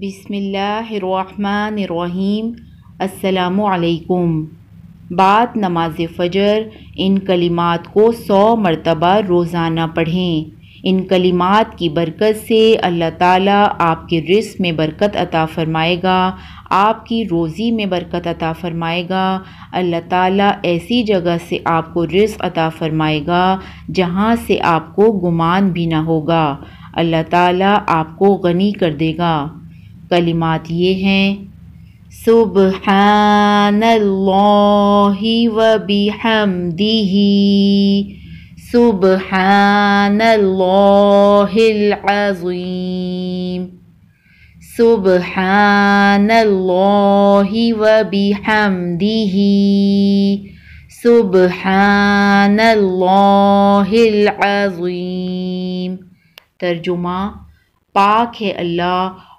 بسم اللہ الرحمن الرحیم۔ السلام علیکم۔ بعد نماز فجر، ان کلمات کو سو مرتبہ روزانہ پڑھیں۔ ان کلمات کی برکت سے اللہ تعالیٰ آپ کے رزق میں برکت عطا فرمائے گا، آپ کی روزی میں برکت عطا فرمائے گا۔ اللہ تعالیٰ ایسی جگہ سے آپ کو رزق عطا فرمائے گا جہاں سے آپ کو گمان بھی نہ ہوگا۔ اللہ تعالیٰ آپ کو غنی کر دے گا۔ كلمات یہ ہیں سبحان الله وبحمده سبحان الله العظيم سبحان الله وبحمده سبحان الله العظيم ترجمہ پاک ہے اللہ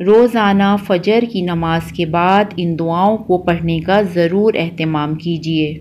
روزانہ فجر کی نماز کے بعد ان دعاؤں کو پڑھنے کا ضرور اہتمام کیجیے